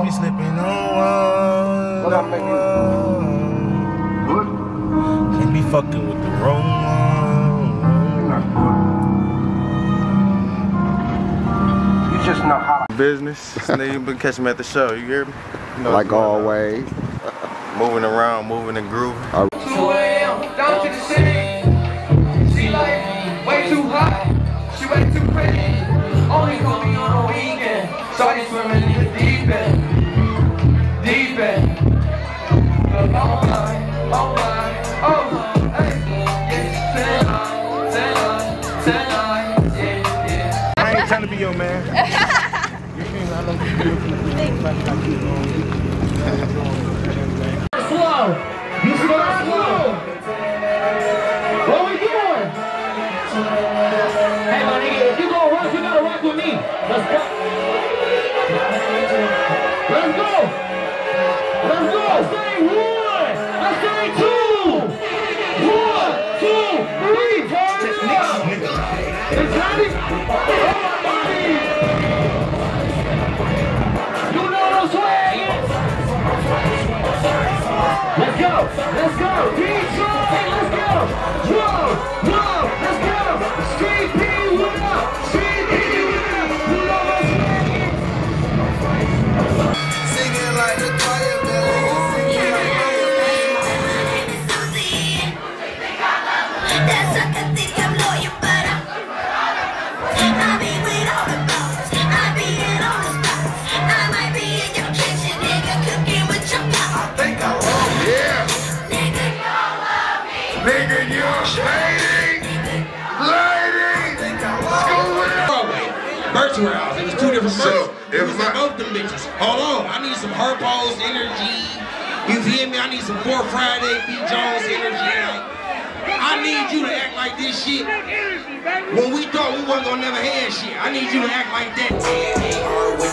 be slipping on. What I'm making? Good? Can't be fucking with the wrong one. You just know how Business. Nigga, you been catching me at the show. You hear me? You know Like what's going on. always. Moving around, moving and grooving. Down to the city. She like way too hot. She way too pretty. Only call me on a weekend. So I swimming in I ain't trying to be your man. you feel? I know you beautiful. Like I keep on. slow. You start slow. What we doing? Hey, my nigga, if you gonna rock, you gotta rock with me. Let's go. Let's go. Let's go. I say one. I say two. One, two, three. Turn it up. It's me. Nigga, you lady, lady, it. Broadway, house. It was two different So, if It was my- both them bitches. Hold on, I need some Harpo's energy. You feel me? I need some Four Friday, B Jones energy. I need you to act like this shit. When we thought we wasn't gonna never have shit, I need you to act like that. What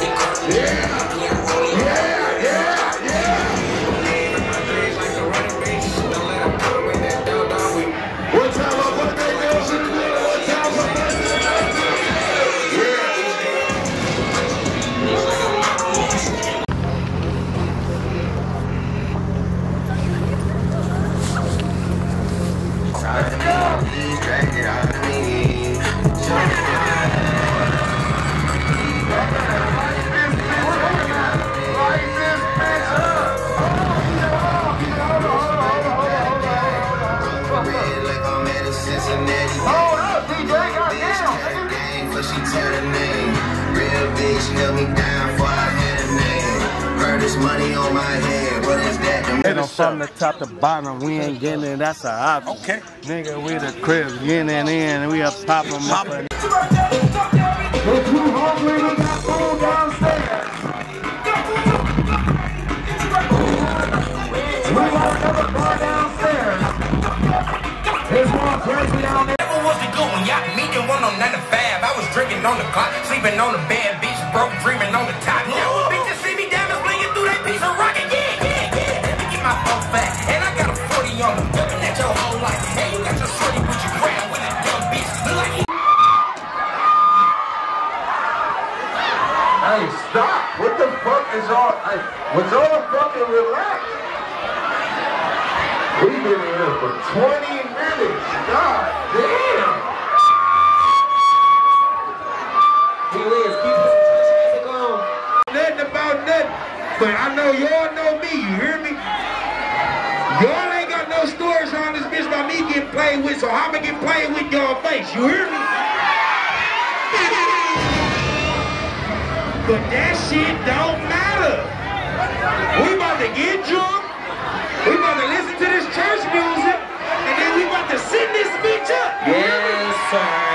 Hold up, DJ, goddamn. Gang, but she tell the name. Real bitch held me down before I had a name. Heard this money on my head. What is that? Them Hit 'em from the top to bottom, we ain't getting it, that's a option. Okay. Nigga, we the cribs, in and in, and we up pop 'em up. and- We're too hungry, we got food downstairs. 5. Drinking on the clock, sleeping on the bed, bitch, broke, dreaming on the top. Now, bitches see me diamonds blinging through that piece of rocket. Yeah, yeah, yeah. Get my phone back. And I got a 40 on me, looking at your whole life. And you got your shorty with your crown with a dumb bitch. Look like he Hey, stop! What the fuck is all? Hey, was all fucking relaxed? We've been here for 20 minutes. God getting played with, so I'ma get played with y'all face, you hear me? But that shit don't matter. We about to get drunk. We about to listen to this church music. And then we about to send this bitch up. Yes, sir.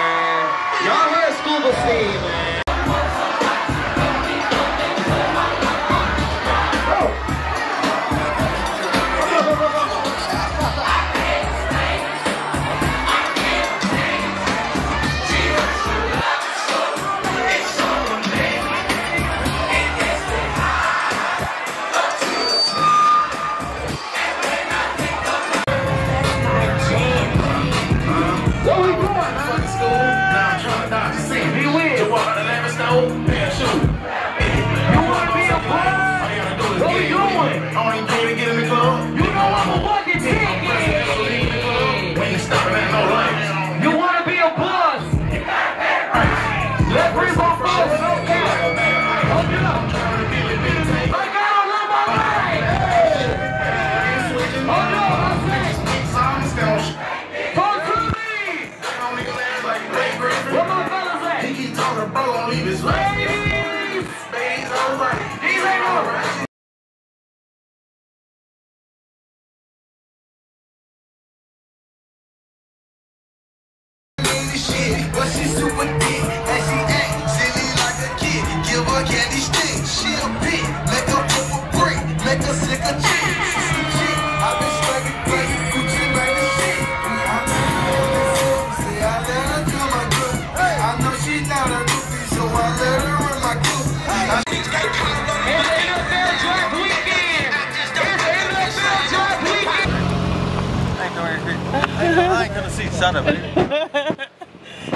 I ain't gonna, see son of it.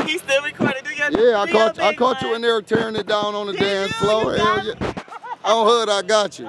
He's still recording. Do your Yeah, I caught I caught you in there tearing it down on the dance floor. You Hell yeah. On hood, I got you.